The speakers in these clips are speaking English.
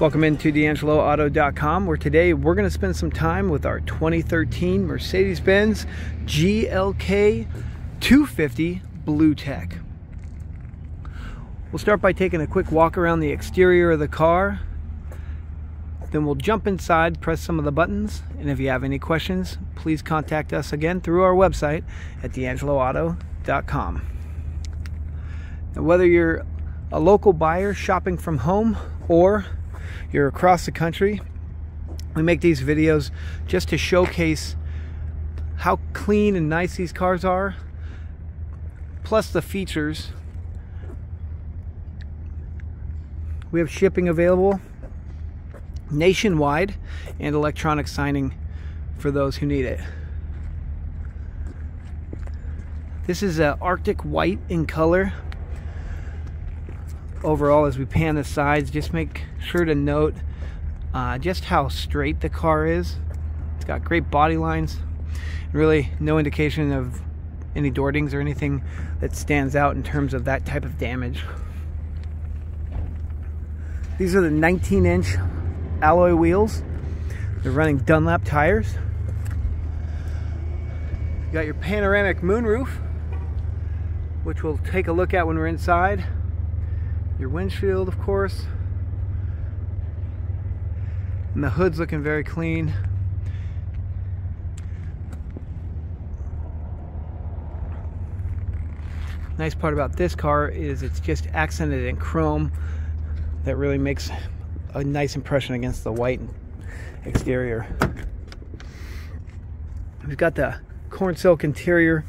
Welcome into DangeloAuto.com where today we're going to spend some time with our 2013 Mercedes-Benz GLK 250 BlueTEC. We'll start by taking a quick walk around the exterior of the car. Then we'll jump inside, press some of the buttons, and if you have any questions, please contact us again through our website at DangeloAuto.com. Now, whether you're a local buyer shopping from home or you're across the country, we make these videos just to showcase how clean and nice these cars are, plus the features. We have shipping available nationwide and electronic signing for those who need it. This is a Arctic white in color overall as we pan the sides just make sure to note uh, just how straight the car is. It's got great body lines. Really no indication of any door dings or anything that stands out in terms of that type of damage. These are the 19 inch alloy wheels. They're running Dunlop tires. You got your panoramic moonroof which we'll take a look at when we're inside your windshield, of course. And the hood's looking very clean. Nice part about this car is it's just accented in chrome that really makes a nice impression against the white exterior. We've got the corn silk interior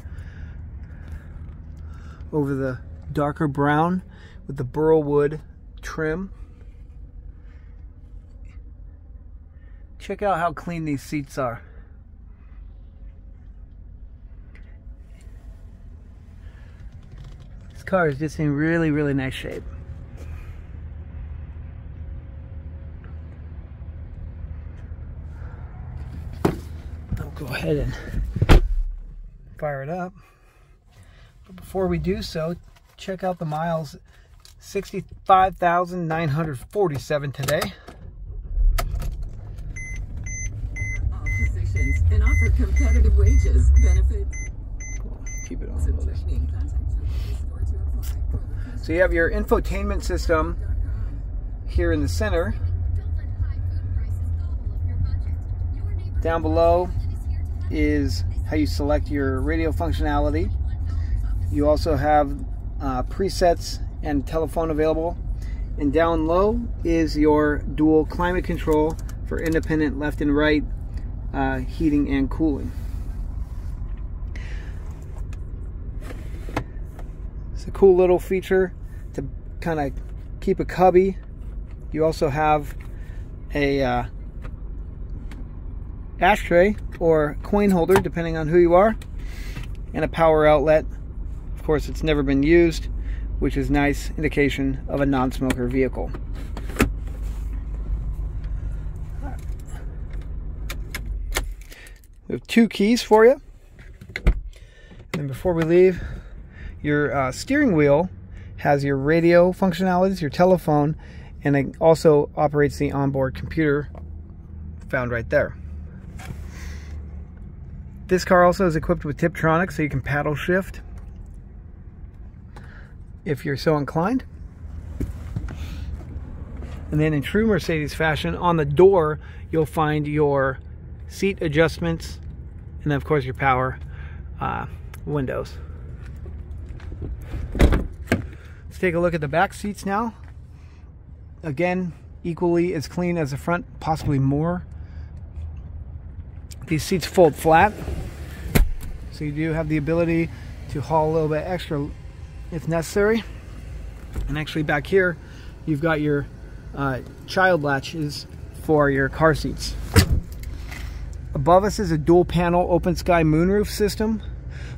over the darker brown with the burl wood trim. Check out how clean these seats are. This car is just in really, really nice shape. I'll go ahead and fire it up. But before we do so, check out the miles 65,947 today. All positions and offer competitive wages, benefits. Keep it on. So you have your infotainment system here in the center. Down below is how you select your radio functionality. You also have uh, presets and telephone available. And down low is your dual climate control for independent left and right uh, heating and cooling. It's a cool little feature to kind of keep a cubby. You also have a uh, ashtray or coin holder depending on who you are and a power outlet. Of course it's never been used which is nice indication of a non-smoker vehicle. We have two keys for you. And then before we leave, your uh, steering wheel has your radio functionalities, your telephone, and it also operates the onboard computer found right there. This car also is equipped with Tiptronic, so you can paddle shift if you're so inclined. And then in true Mercedes fashion, on the door, you'll find your seat adjustments and then of course your power uh, windows. Let's take a look at the back seats now. Again, equally as clean as the front, possibly more. These seats fold flat, so you do have the ability to haul a little bit extra if necessary. And actually back here, you've got your uh, child latches for your car seats. Above us is a dual panel open sky moonroof system.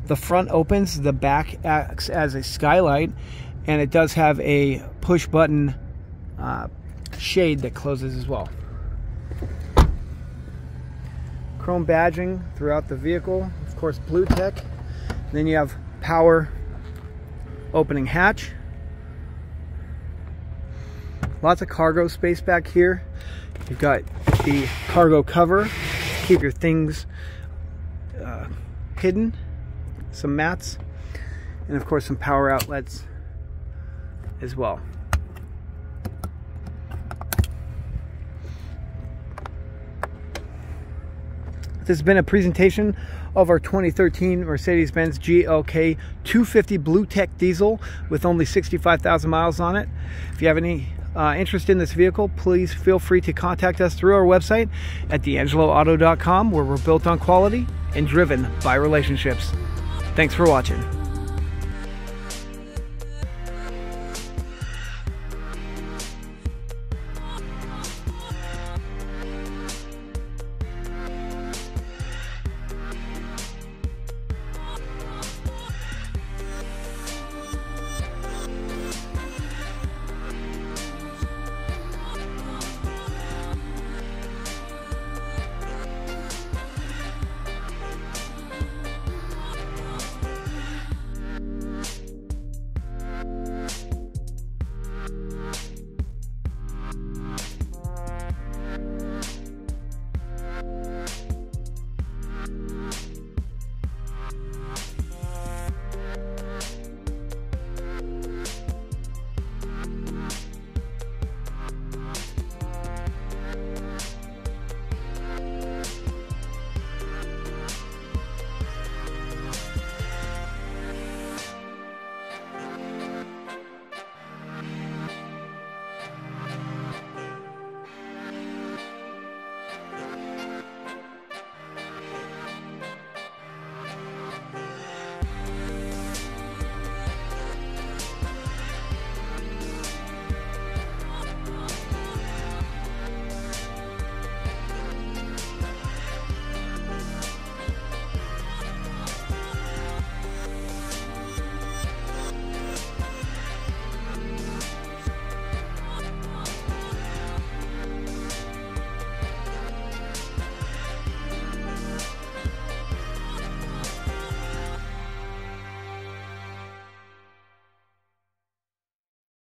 The front opens, the back acts as a skylight, and it does have a push button uh, shade that closes as well. Chrome badging throughout the vehicle, of course BlueTEC. Then you have power opening hatch. lots of cargo space back here. You've got the cargo cover keep your things uh, hidden, some mats, and of course some power outlets as well. This has been a presentation of our 2013 Mercedes-Benz GLK 250 BlueTEC Diesel with only 65,000 miles on it. If you have any uh, interest in this vehicle, please feel free to contact us through our website at d'angeloauto.com where we're built on quality and driven by relationships. Thanks for watching.